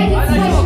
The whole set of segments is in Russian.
I like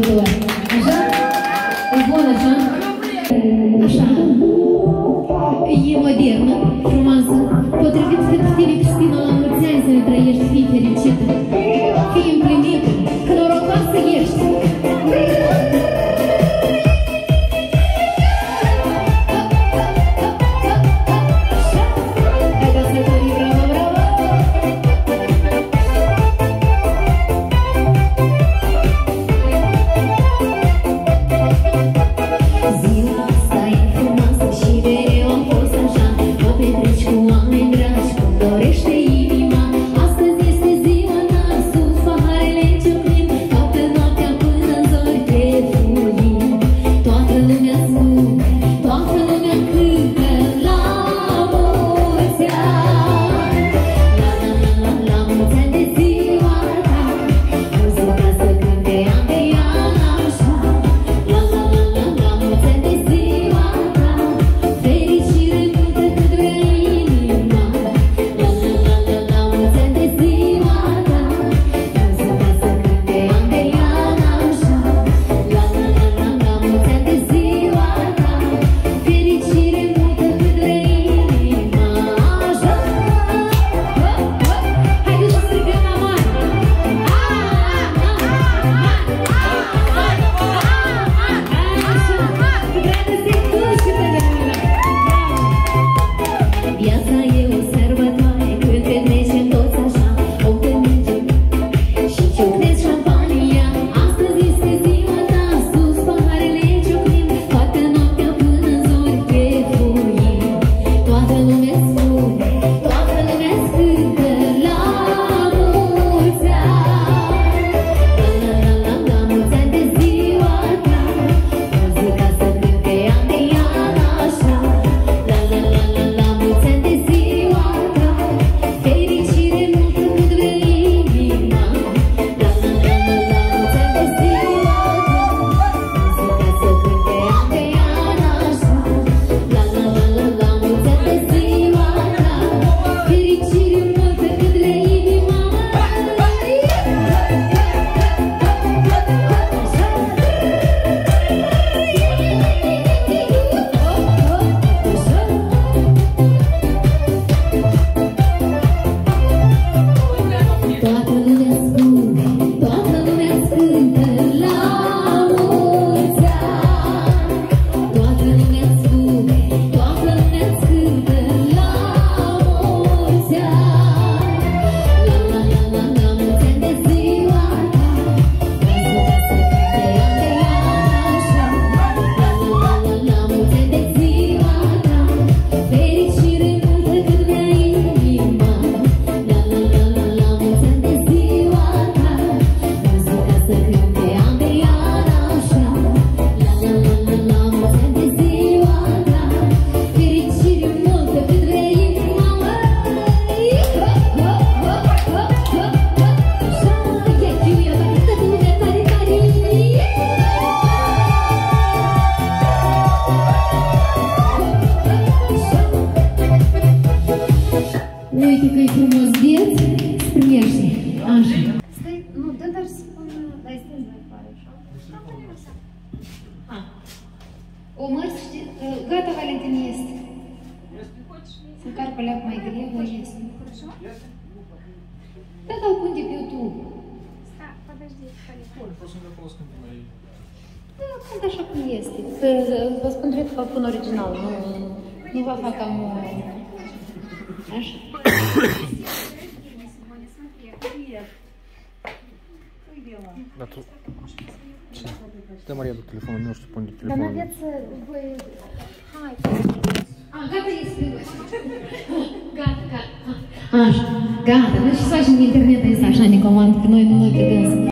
popular. Așa? Vola, așa? Așa. E modernă, А. O, mărți, știi? Uh, Gata, Valentin, este. Макар поляк mai greu, este. Da, da, pun de pe YouTube. Так, подожди, Полина. Ой, просто на полоском моей. Da, cred așa cum este. Vă- Vă Да, тут... Дай Мария тут телефон, не можешь помнить Dar телефон. n-aveți uh, voi... Hai. A, gata, este. Gata, gata. Așa, gata. Noi ce să facem în internet aici, așa, ne comand pe noi,